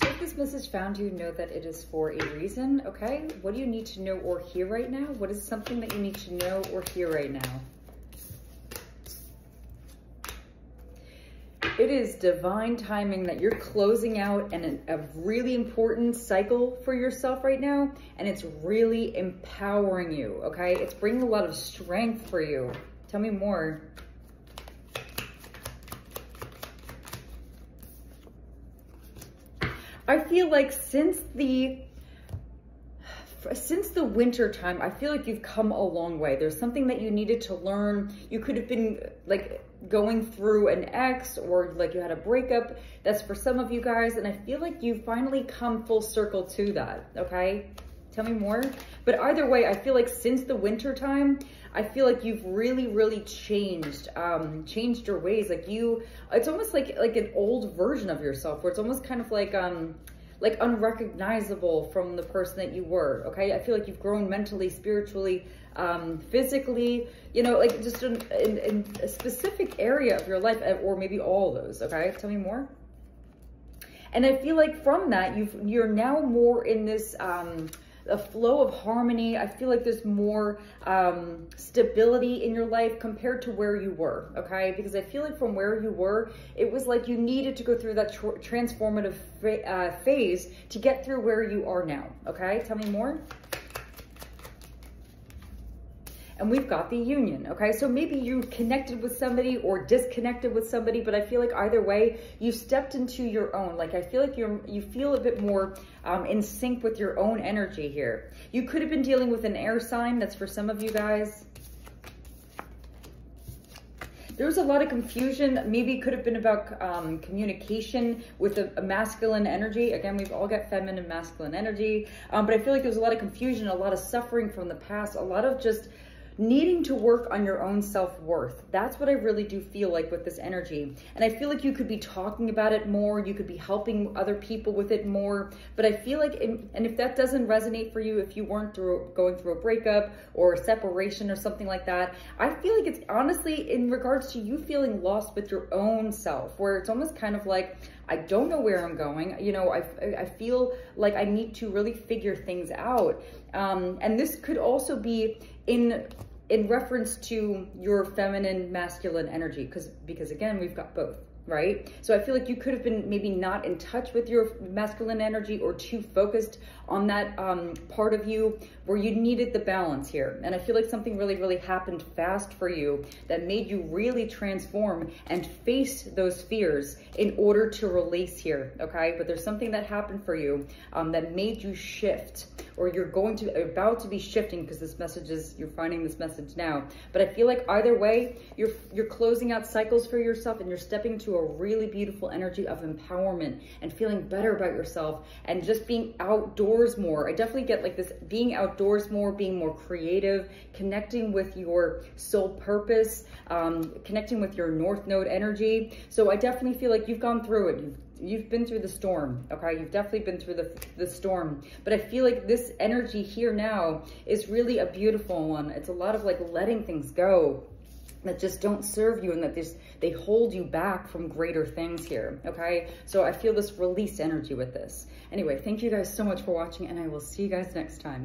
So if this message found you, know that it is for a reason, okay? What do you need to know or hear right now? What is something that you need to know or hear right now? It is divine timing that you're closing out and a really important cycle for yourself right now. And it's really empowering you, okay? It's bringing a lot of strength for you. Tell me more. I feel like since the since the winter time, I feel like you've come a long way. There's something that you needed to learn. You could have been like going through an ex or like you had a breakup. That's for some of you guys. And I feel like you've finally come full circle to that. Okay. Tell me more. But either way, I feel like since the winter time, I feel like you've really, really changed, um, changed your ways. Like you, it's almost like, like an old version of yourself where it's almost kind of like, um, like unrecognizable from the person that you were. Okay. I feel like you've grown mentally, spiritually, um, physically, you know, like just in, in, in a specific area of your life or maybe all those. Okay. Tell me more. And I feel like from that, you've, you're now more in this, um, a flow of harmony. I feel like there's more um, stability in your life compared to where you were, okay? Because I feel like from where you were, it was like you needed to go through that tr transformative uh, phase to get through where you are now, okay? Tell me more and we've got the union, okay? So maybe you connected with somebody or disconnected with somebody, but I feel like either way, you stepped into your own. Like I feel like you're, you feel a bit more um, in sync with your own energy here. You could have been dealing with an air sign. That's for some of you guys. There was a lot of confusion. Maybe it could have been about um, communication with a, a, masculine energy. Again, we've all got feminine, and masculine energy. Um, but I feel like there was a lot of confusion, a lot of suffering from the past, a lot of just needing to work on your own self-worth. That's what I really do feel like with this energy. And I feel like you could be talking about it more, you could be helping other people with it more, but I feel like, and if that doesn't resonate for you, if you weren't through, going through a breakup or a separation or something like that, I feel like it's honestly in regards to you feeling lost with your own self, where it's almost kind of like, I don't know where I'm going. You know, I, I feel like I need to really figure things out. Um, and this could also be in in reference to your feminine masculine energy because because again we've got both right? So I feel like you could have been maybe not in touch with your masculine energy or too focused on that um, part of you where you needed the balance here. And I feel like something really, really happened fast for you that made you really transform and face those fears in order to release here, okay? But there's something that happened for you um, that made you shift or you're going to, about to be shifting because this message is, you're finding this message now. But I feel like either way, you're, you're closing out cycles for yourself and you're stepping to a really beautiful energy of empowerment and feeling better about yourself and just being outdoors more. I definitely get like this being outdoors more, being more creative, connecting with your soul purpose, um, connecting with your North Node energy. So I definitely feel like you've gone through it. You've you've been through the storm, okay? You've definitely been through the, the storm. But I feel like this energy here now is really a beautiful one. It's a lot of like letting things go, that just don't serve you and that this they hold you back from greater things here okay? So i feel this release energy with this. Anyway thank you guys so much for watching and i will see you guys next time